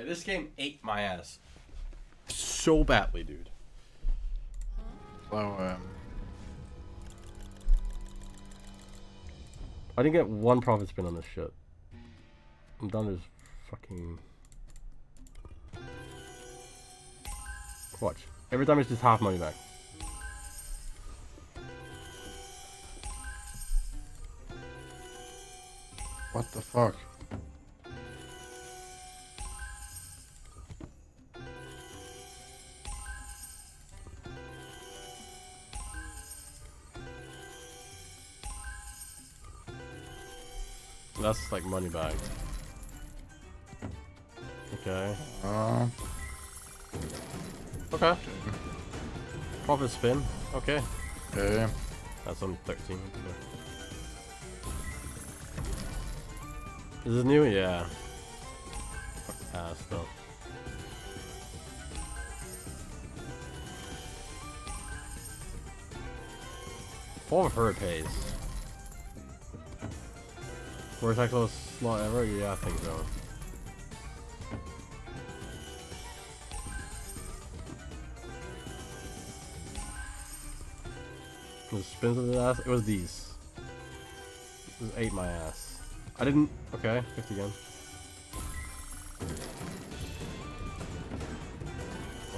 Yeah, this game ate my ass. So badly, dude. So, um, I didn't get one profit spin on this shit. I'm done this fucking... Watch. Every time it's just half money back. what the fuck? That's like money back. Okay. Uh, Okay. Profit spin. Okay. okay. That's on 13. Is it new? Yeah. Ass though. Four of her pays. Worst close slot ever? Yeah, I think so. The spins of the ass? It was these. This ate my ass. I didn't. Okay, 50 again.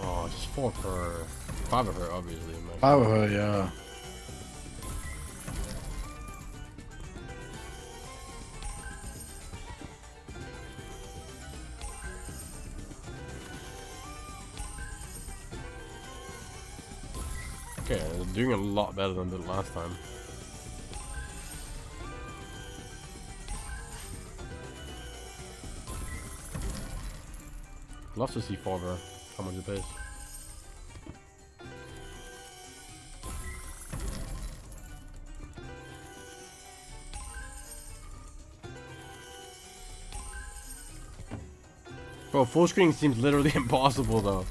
Oh, just four her. Five of her, obviously. Five of her, yeah. Okay, doing a lot better than the last time. Love to see Farver, how much it pays. Bro, full screen seems literally impossible though.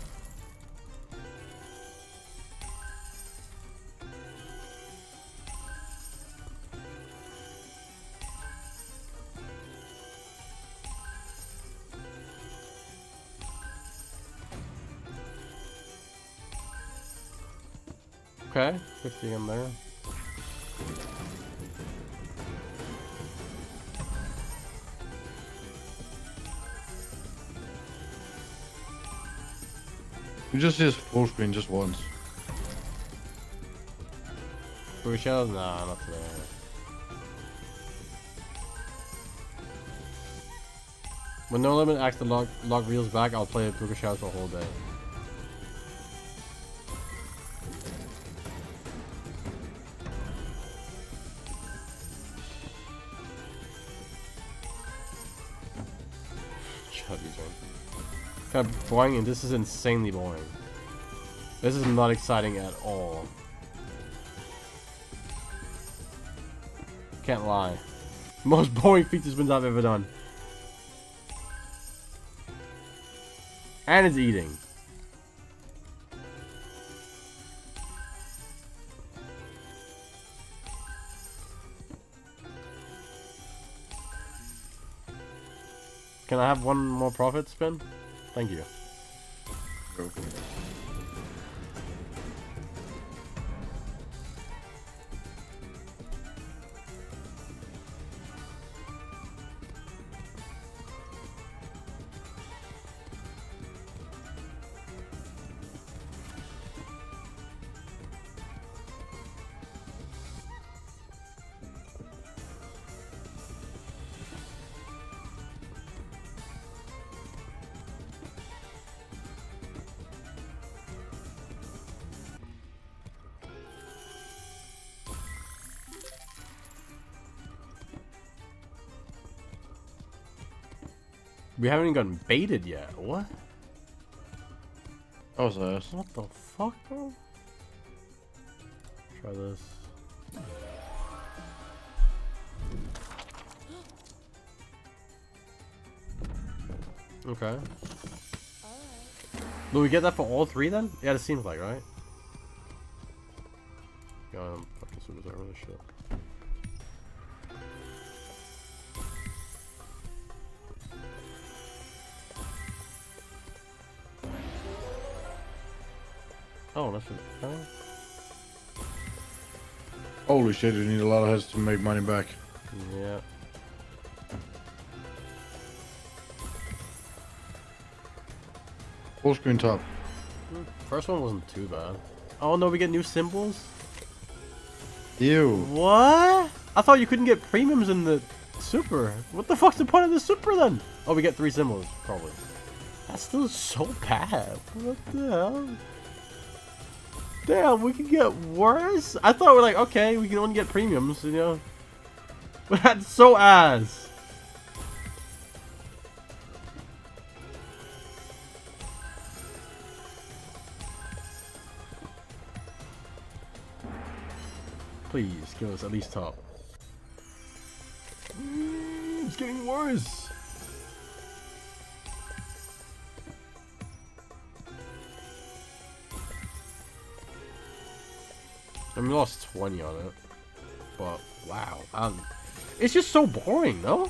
Okay, 50 in there. You just use full screen just once. Blue shells? Nah, not today. When No Limit acts to log, log reels back, I'll play Puka Shells for a whole day. Joint. Kind of boring, and this is insanely boring. This is not exciting at all. Can't lie. Most boring feature spins I've ever done. And it's eating. Can I have one more profit spin? Thank you. Go. We haven't even gotten baited yet. What? That was ass. What the fuck, bro? Try this. Okay. Do we get that for all three then? Yeah, it seems like, right? God, I'm fucking super this shit. Oh, that's it. Oh. Holy shit, you need a lot of heads to make money back. Yeah. Full screen top. Hmm, first one wasn't too bad. Oh no, we get new symbols? Ew. What? I thought you couldn't get premiums in the super. What the fuck's the point of the super then? Oh, we get three symbols, probably. That's still so bad. What the hell? Damn, we can get worse? I thought we're like, okay, we can only get premiums, you know? But that's so ass. Please, give us at least top. Mm, it's getting worse. I mean, we lost 20 on it. But, wow. Um, it's just so boring, no?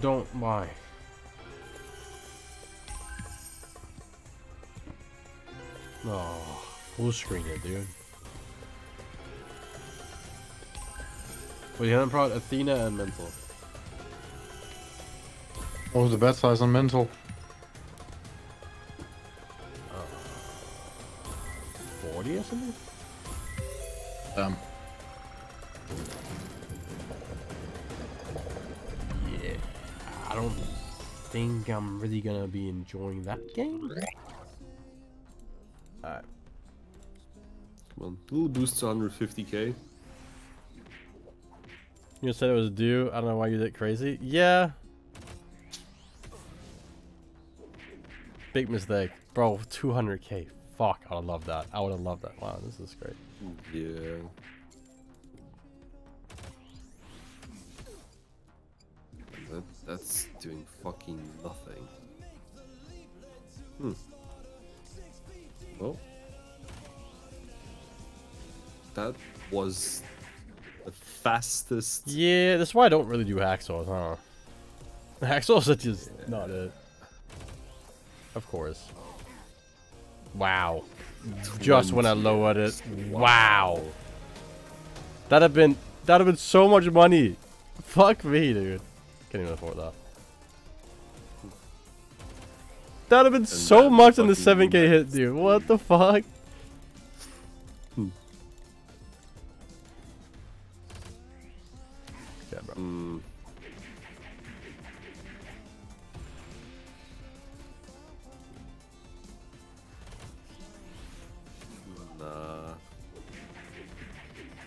Don't lie. Oh, full screen it, dude. We haven't brought Athena and Mental. What was the bet size on mental? 40 or something? Damn. Yeah. I don't think I'm really gonna be enjoying that game. Alright. Come on, little boost to 150k. You said it was due. I don't know why you did crazy. Yeah. Big mistake. Bro, 200k. Fuck, I would love that. I would have loved that. Wow, this is great. Yeah. That, that's doing fucking nothing. Hmm. Well. That was the fastest. Yeah, that's why I don't really do hacksaws, huh? Hacksaws are just not it. Of course. Wow. Just when I lowered it. Wow. That'd have been that'd have been so much money. Fuck me, dude. Can't even afford that. That'd have been so much on the 7k hit, dude. What the fuck? Hmm. Yeah, bro. Hmm.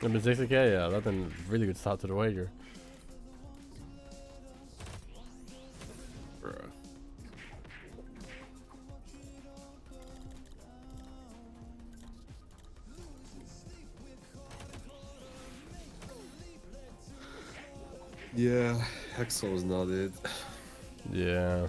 Been 60k, yeah, been a really good start to the wager. Bruh. Yeah, Hexel is not it. Yeah.